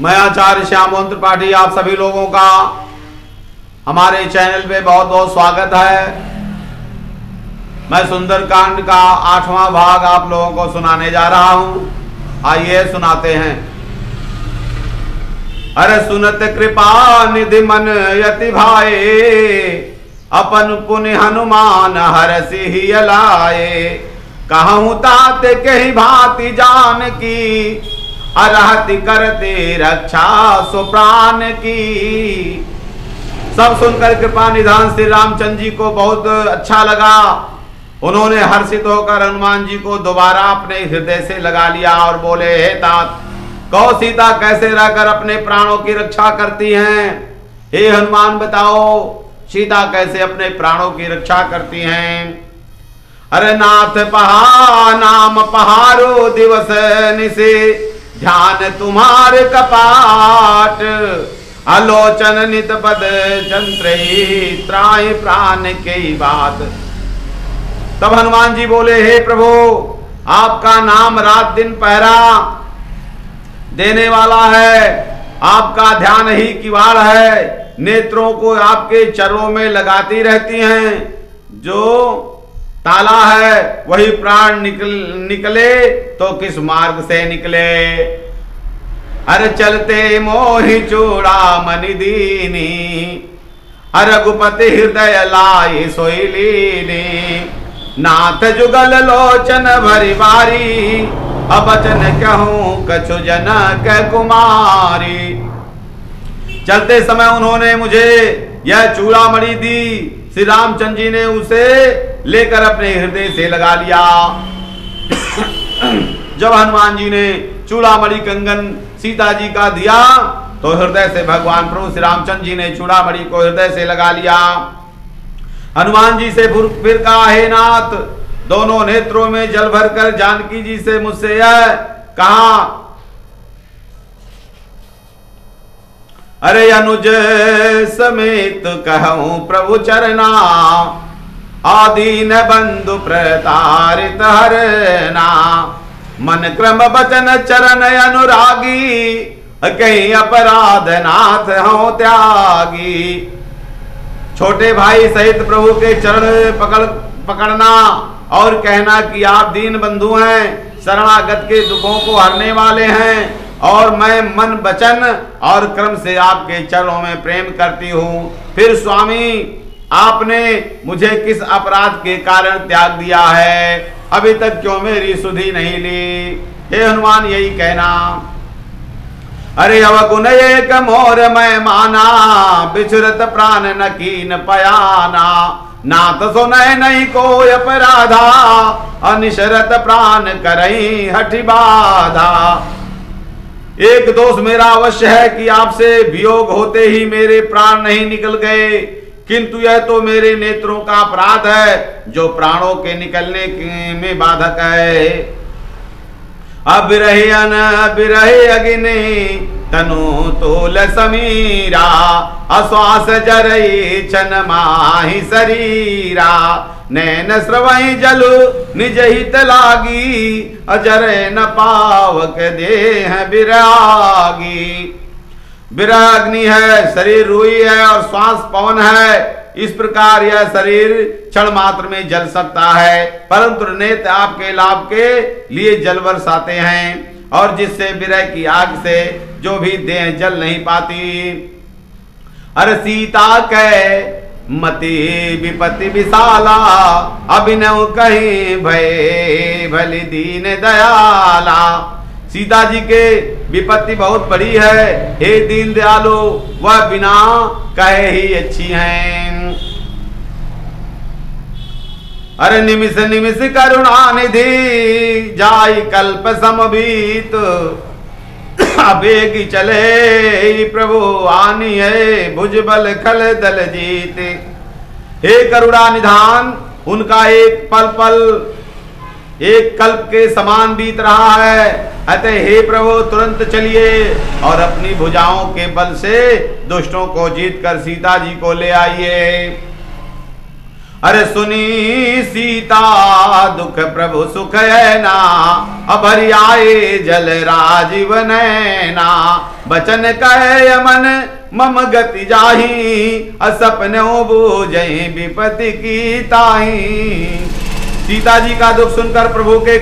मैं आचार्य श्याम त्रिपाठी आप सभी लोगों का हमारे चैनल पे बहुत बहुत स्वागत है। मैं सुंदरकांड का आठवां भाग आप लोगों को सुनाने जा रहा हूँ। आइए सुनाते हैं। अरे सुनत कृपा निधि मन यति भाए, अपन पुण्य हनुमान हर सिहि लाए। कहूँ तात कही भांति जान की अरहति करते रक्षा सुप्राण की। सब सुनकर कृपा निधान श्री रामचंद्र जी को बहुत अच्छा लगा। उन्होंने हर्षित होकर हनुमान जी को दोबारा अपने हृदय से लगा लिया और बोले, हे तात, कहो सीता, कैसे रहकर अपने प्राणों की रक्षा करती हैं? हे हनुमान, बताओ, सीता कैसे अपने प्राणों की रक्षा करती हैं? अरे नाथ पहा, नाम पहारो दिवस निसे ध्यान तुम्हारे कपाट, आलोचन नित पद चंद्र त्राय प्राण के बात। तब हनुमान जी बोले, हे प्रभु, आपका नाम रात दिन पहरा, देने वाला है, आपका ध्यान ही किवाड़ है, नेत्रों को आपके चरों में लगाती रहती हैं, जो ताला है, वही प्राण निकल, निकले तो किस मार्ग से निकले? अरे चलते मोहि चूड़ा मनि दीनी अरघुपति हृदय लाई सोईलीनी नाथ जुगल लोचन भरी बारी अबचन कहूँ कछु जन कुमारी। चलते समय उन्होंने मुझे यह चूड़ा चूड़ामणि दी श्री रामचंद्र जी ने उसे लेकर अपने हृदय से लगा लिया। जब हनुमान जी ने चूड़ामणि कंगन सीता जी का दिया तो हृदय से भगवान प्रभु श्री रामचंद्र जी ने चूड़ामणि को हृदय से लगा लिया। हनुमान जी से फिर कहा, हे नाथ, दोनों नेत्रों में जल भरकर जानकी जी से मुझसे यह कहा अरे अनुज समेत कहूँ प्रभु चरना आदीन बंधु प्रतारित हरना। मन क्रम बचन चरण अनुरागी, कहीं अपराध नाथ हो त्यागी। छोटे भाई सहित प्रभु के चरण पकड़, पकड़ना और कहना कि आप दीन बंधु हैं, शरणागत के दुखों को हरने वाले हैं। और मैं मन वचन और क्रम से आपके चरणों में प्रेम करती हूँ। फिर स्वामी, आपने मुझे किस अपराध के कारण त्याग दिया है? अभी तक क्यों मेरी सुधि नहीं ली? हे हनुमान, यही कहना। अरे अवगुण एक मोर मैं माना, बिछुरत प्राण न कीन पयाना। नाथ सुन नहीं को अपराधा, अनिशरत प्राण करई हठि बाधा। एक दोष मेरा अवश्य है कि आपसे वियोग होते ही मेरे प्राण नहीं निकल गए। किंतु यह तो मेरे नेत्रों का अपराध है, जो प्राणों के निकलने में बाधक है। अब रहे अन अब रहे अग्नि तनु तोल समीरा अश्वास जरई छन माही शरीरा। नैन श्रवई जलु निज हित लागी अजर न पावक देह विरागी विराग्नि है, शरीर रुई है और श्वास पवन है। इस प्रकार यह शरीर क्षण मात्र में जल सकता है, परंतु नेत आपके लाभ के लिए जल बरसाते हैं। और जिससे विरह की आग से जो भी देह जल नहीं पाती अरे सीता कह मति विपति विशाला, अभिनव कहीं भय, भली दीन दयाला। सीता जी के विपत्ति बहुत बड़ी है। हे दीन दयालो, वह बिना कहे ही अच्छी हैं। अरे निमिष निमिष करुणा निधि जाय कल्प समभीत। अबेगी चले प्रभु, आनी है भुज बल खल दल जीत। हे करुणा निधान, उनका एक पल पल, एक कल्प के समान बीत रहा है। अतः हे प्रभु, तुरंत चलिए और अपनी भुजाओं के बल से दुष्टों को जीत कर सीता जी को ले आइए। अरे सुनी सीता, दुख प्रभु सुख ना अभर आए जल राजीव नैना। बचन कहे यमन, मम गति जाही, असपनो बूझे विपति की ताही। सीता जी का दुख सुनकर प्रभु के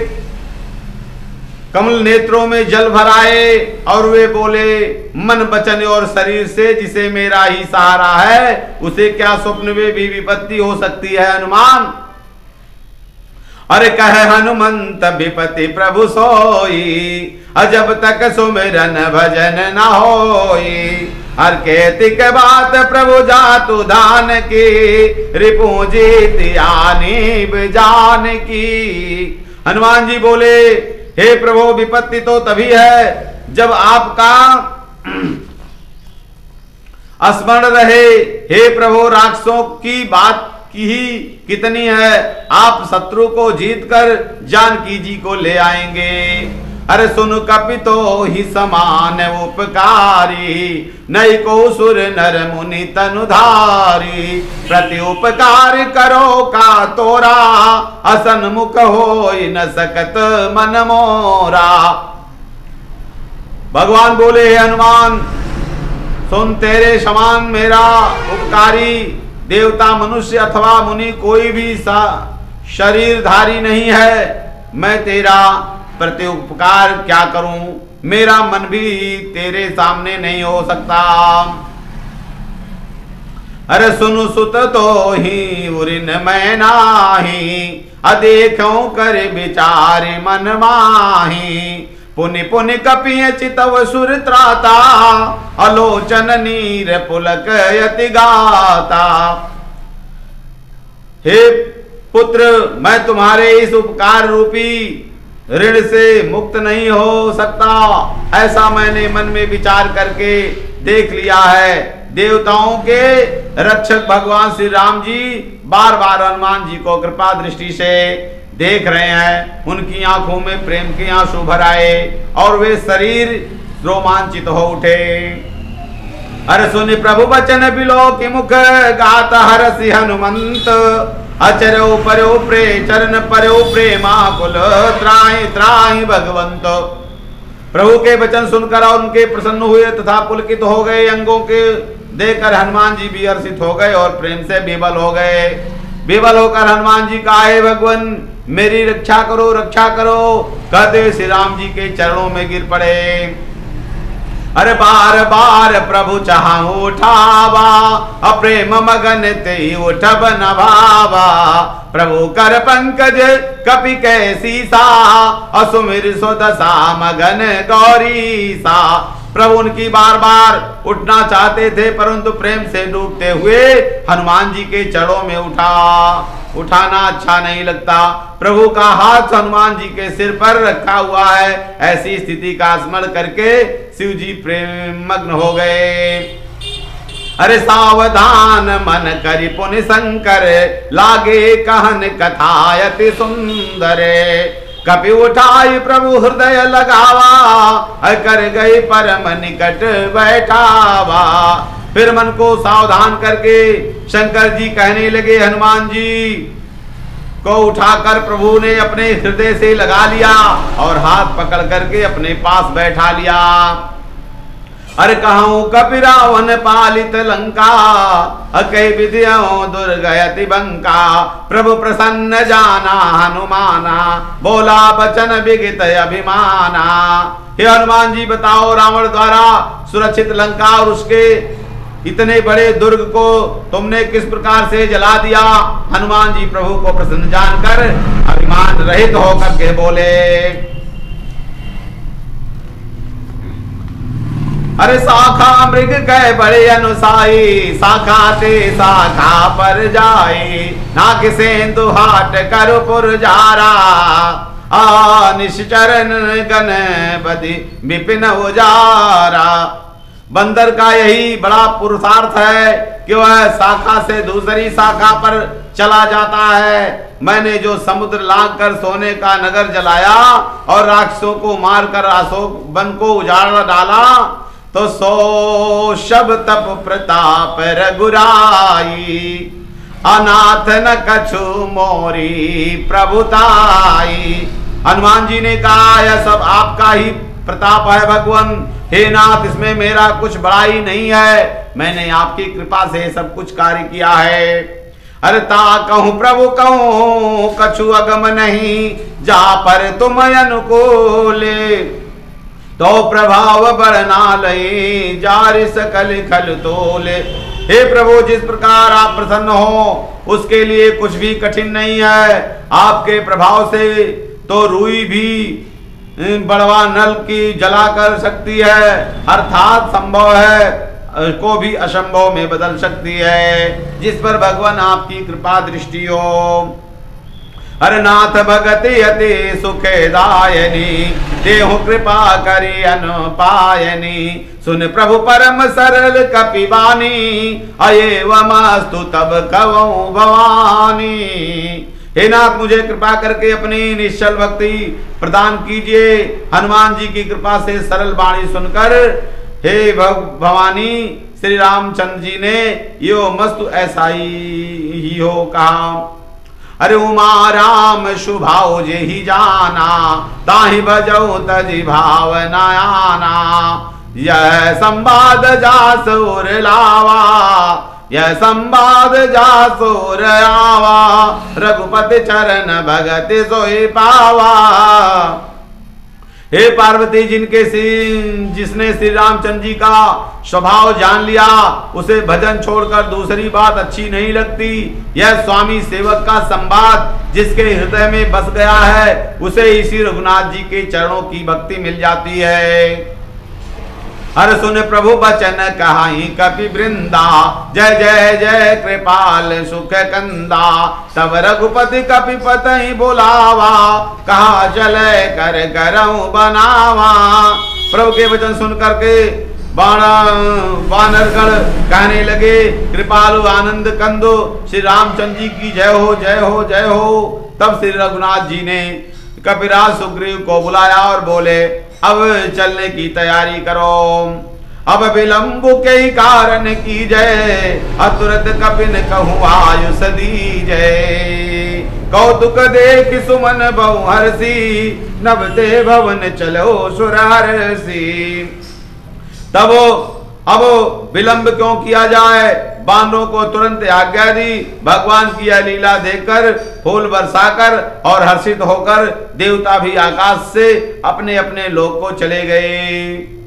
कमल नेत्रों में जल भराए और वे बोले, मन बचन और शरीर से जिसे मेरा ही सहारा है, उसे क्या स्वप्न में भी विपत्ति हो सकती है, हनुमान? अरे कह हनुमंत विपति प्रभु सोई, अजब तक सुमिरन भजन न होई। हर कहती के बात प्रभु जातु दान की, रिपु जीत आनी जान की। हनुमान जी बोले हे प्रभु, विपत्ति तो तभी है जब आपका स्मरण रहे। हे प्रभु, राक्षसों की बात की ही कितनी है? आप शत्रु को जीत कर जानकी जी को ले आएँगे। अरे सुन कपितो ही समान उपकारी, नई को सुर नर मुनि तनुधारी प्रति उपकार करो का तोरा असन मुख हो न सकत मन मोरा। भगवान बोले हनुमान, सुन तेरे समान मेरा उपकारी। देवता, मनुष्य अथवा मुनि कोई भी शरीरधारी नहीं है, मैं तेरा प्रति उपकार क्या करूँ? मेरा मन भी तेरे सामने नहीं हो सकता। अरे सुन सुत तो ही उरिन मैं नाही अदेखो कर विचार मन माही। पुनि पुनि कपिय चितव सुर त्राता अलोचन नीर पुलक यति गाता। हे पुत्र, मैं तुम्हारे इस उपकार रूपी ऋण से मुक्त नहीं हो सकता। ऐसा मैंने मन में विचार करके देख लिया है। देवताओं के रक्षक भगवान श्री राम जी बार बार हनुमान जी को कृपा दृष्टि से देख रहे हैं। उनकी आँखों में प्रेम के आँसू भर आए और वे शरीर रोमांचित हो उठे। अरे सुनि प्रभु बचन बिलो की मुख गात हरसि हनुमंत। अचरो परो प्रे चरण परो प्रेमा कुल। त्राही त्राही भगवंत प्रभु के वचन सुनकर और उनके प्रसन्न हुए तथा पुलकित हो गए। अंगों के देखकर हनुमान जी भी हर्षित हो गए और प्रेम से विबल हो गए। विबल होकर हनुमान जी का हे, भगवान, मेरी रक्षा करो रक्षा करो। कहते श्री राम जी के चरणों में गिर पड़े। अरे बार बार प्रभु चाह उठावा अप्रेम मगन ते उठब नभावा प्रभु कर पंकज, कपि कैसी सा असुमिर सुदशा मगन गौरी सा प्रभु उनकी बार बार उठना चाहते थे, परंतु प्रेम से डूबते हुए हनुमान जी के चरणों में उठा। उठाना अच्छा नहीं लगता। प्रभु का हाथ हनुमान जी के सिर पर रखा हुआ है। ऐसी स्थिति का स्मरण करके शिव जी प्रेम मग्न हो गए। अरे सावधान मन करि पुनि शंकर, लागे कहन कथायति सुंदर। कपि उठाई प्रभु हृदय लगावा कर गई परम निकट बैठावा। फिर मन को सावधान करके शंकर जी कहने लगे, हनुमान जी, को उठाकर प्रभु ने अपने हृदय से लगा लिया और हाथ पकड़ करके अपने पास बैठा लिया। अरे कहूँ कपिरावन पालित लंका अकई विधियों दुर्गयति बंका। प्रभु प्रसन्न जाना, हनुमाना, बोला बचन विगित अभिमाना। हे हनुमान जी, बताओ रावण द्वारा सुरक्षित लंका और उसके इतने बड़े दुर्ग को तुमने किस प्रकार से जला दिया? हनुमान जी प्रभु को प्रसन्न जानकर अभिमान रहित होकर के बोले, अरे शाखा मृग कह बड़े अनुसाई, शाखा ते शाखा पर जाए ना किसे हाट कर पुर जारा। आ निश्चरण गण बदी विपिन उजारा बंदर का यही बड़ा पुरुषार्थ है कि वह शाखा से दूसरी शाखा पर चला जाता है। मैंने जो समुद्र लाग कर सोने का नगर जलाया और राक्षसों को मारकर अशोक वन को उजाड़ डाला तो सो शब तप प्रताप रघुराई, अनाथ न कछु मोरी प्रभुताई। हनुमान जी ने कहा, यह सब आपका ही प्रताप है भगवान। हे नाथ, इसमें मेरा कुछ बड़ाई नहीं है। मैंने आपकी कृपा से सब कुछ कार्य किया है। अरे ता कहूँ, प्रभु कहूँ, कछु अगम नहीं, जा पर तुम अनुकूल। तो प्रभाव बढ़ना लई जार सकल खल तोले। हे प्रभु, जिस प्रकार आप प्रसन्न हो, उसके लिए कुछ भी कठिन नहीं है। आपके प्रभाव से तो रुई भी बड़वा नल की जला कर सकती है। अर्थात संभव है, को भी असंभव में बदल सकती है। जिस पर भगवान आपकी कृपा दृष्टि हो। अरे नाथ भगति अति सुखे दायनी, देहु कृपा करी अनुपायनी। सुन प्रभु परम सरल कपिवानी अये वस्तु तब कवो भवानी। हे नाथ, मुझे कृपा करके अपनी निश्चल भक्ति प्रदान कीजिए। हनुमान जी की कृपा से सरल वाणी सुनकर हे भवानी, श्री रामचंद्र जी ने यो मस्तु ऐसा ही हो कहा। अरे उमा राम, शुभाओ जे ही जाना ताही बजो तजी भावनायाना यह संवाद जास और लावा यह संवाद जासोर आवा, रघुपति चरण भगत सोई पावा। हे पार्वती, जिनके जिसने श्री रामचंद्र जी का स्वभाव जान लिया, उसे भजन छोड़कर दूसरी बात अच्छी नहीं लगती। यह स्वामी सेवक का संवाद, जिसके हृदय में बस गया है, उसे इसी रघुनाथ जी के चरणों की भक्ति मिल जाती है। हर सुन प्रभु बचन कहाई कपि वृंदा। जय जय जय कृपाल सुख कंदा। तब रघुपति कपि पतई बुलावा। कहा, चले कर करऊ बनावा। प्रभु के वचन सुन करके वानरगण कहने लगे, कृपालु आनंद कंदो। श्री रामचंद्र जी की जय हो जय हो जय हो। तब श्री रघुनाथ जी ने कपिराज सुग्रीव को बुलाया और बोले अब चलने की तैयारी करो। अब विलंब के कारण की जय अतुरत कपिन कहूँ, आयुष दी जय कौतुक देख सुमन बहु हरसी, नवते भवन चलो सुरहरसी। तब अब विलंब क्यों किया जाए? बानरों को तुरंत आज्ञा दी, भगवान की यह लीला देखकर फूल बरसाकर और हर्षित होकर देवता भी आकाश से अपने अपने लोक को चले गए।